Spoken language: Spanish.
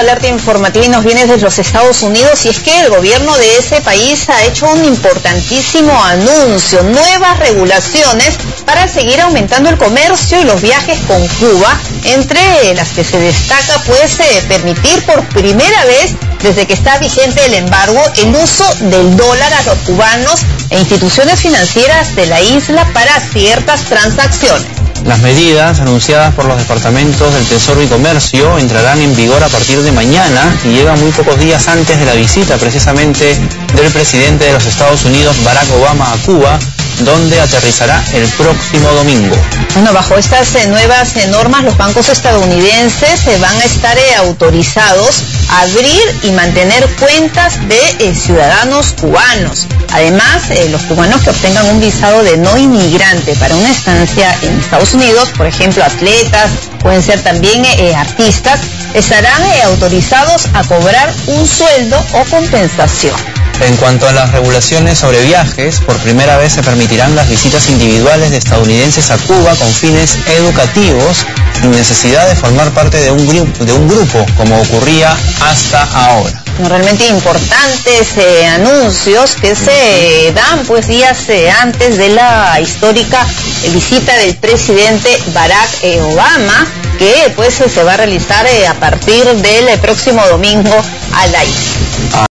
alerta informativa y nos viene desde los Estados Unidos y es que el gobierno de ese país ha hecho un importantísimo anuncio, nuevas regulaciones para seguir aumentando el comercio y los viajes con Cuba, entre las que se destaca pues eh, permitir por primera vez desde que está vigente el embargo el uso del dólar a los cubanos e instituciones financieras de la isla para ciertas transacciones. Las medidas anunciadas por los departamentos del Tesoro y Comercio entrarán en vigor a partir de mañana y llegan muy pocos días antes de la visita precisamente del presidente de los Estados Unidos, Barack Obama, a Cuba, donde aterrizará el próximo domingo. Bueno, bajo estas eh, nuevas eh, normas, los bancos estadounidenses se van a estar eh, autorizados a abrir y mantener cuentas de ciudadanos cubanos. Además, los cubanos que obtengan un visado de no inmigrante para una estancia en Estados Unidos, por ejemplo, atletas, pueden ser también artistas, estarán autorizados a cobrar un sueldo o compensación. En cuanto a las regulaciones sobre viajes, por primera vez se permitirán las visitas individuales de estadounidenses a Cuba con fines educativos sin necesidad de formar parte de un, grupo, de un grupo como ocurría hasta ahora. Realmente importantes eh, anuncios que se dan pues días eh, antes de la histórica visita del presidente Barack eh, Obama que pues se va a realizar a partir del próximo domingo a la isla.